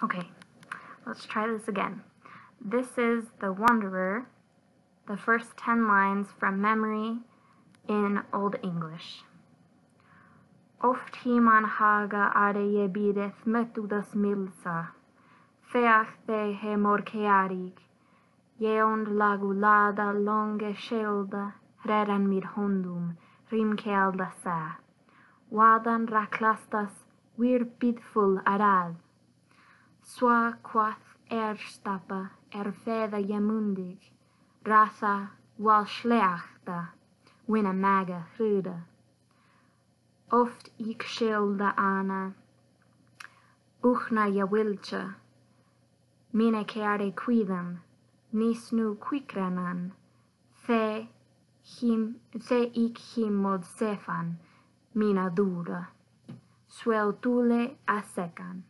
Okay, let's try this again. This is The Wanderer, the first 10 lines from memory in Old English. Oft himan haga are je bideth metudas milsa, feach de he morcearig, jeond lagulada longe shelda, reran mid hondum, rimcealda sa, wadan raclastas wir bidful arad, sua quath erstapa erfeda yemundig, ratha winna maga hruda. Oft ik shilda ana, uchna yawilcha, mine ceare quidam, nis nu quicranan, the him the ik him mod sefan mina dura. Suel tule a secan.